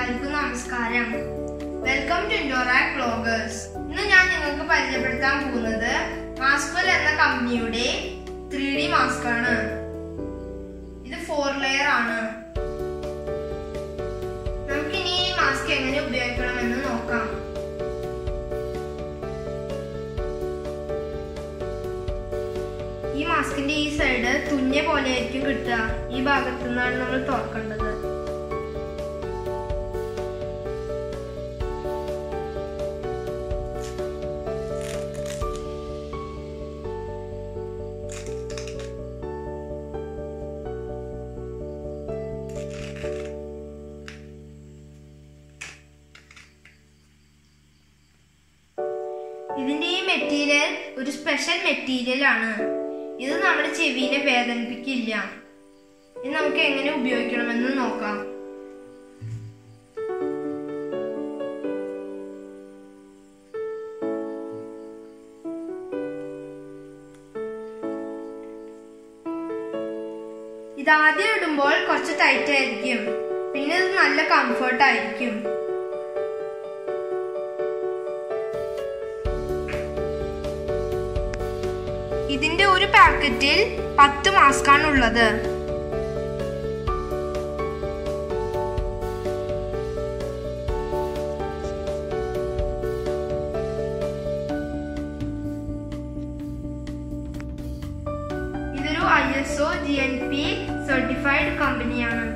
നമസ്കാരം. Welcome to ഇൻഡോറാക് bloggers ഇന്ന് ഞാൻ നിങ്ങൾക്ക് പരിചയപ്പെടുത്താൻ പോകുന്നത് മാസ്കൽ എന്ന കമ്പനിയുടെ ത്രീ ഡി മാസ്ക് ആണ്. ഇത് ഫോർ ലെയർ ആണ്. നമുക്കിനി ഈ മാസ്ക് എങ്ങനെ ഉപയോഗിക്കണമെന്ന് നോക്കാം. ഈ മാസ്കിന്റെ ഈ സൈഡ് തുന്നിയ പോലെ ആയിരിക്കും കിട്ടുക. ഈ ഭാഗത്തു നിന്നാണ് നമ്മൾ തുറക്കേണ്ടത്. ഇതിന്റെ ഈ മെറ്റീരിയൽ ഒരു സ്പെഷ്യൽ മെറ്റീരിയൽ ആണ്. ഇത് നമ്മുടെ ചെവിനെ വേദനിപ്പിക്കില്ല. ഇത് നമുക്ക് എങ്ങനെ ഉപയോഗിക്കണമെന്ന് നോക്കാം. ഇതാദ്യം ഇടുമ്പോൾ കുറച്ച് ടൈറ്റ് ആയിരിക്കും. പിന്നെ ഇത് നല്ല കംഫർട്ട് ആയിരിക്കും. ഇതിന്റെ ഒരു പാക്കറ്റിൽ പത്ത് മാസ്ക് ആണ് ഉള്ളത്. ഇതൊരു I S O G N P certified കമ്പനിയാണ്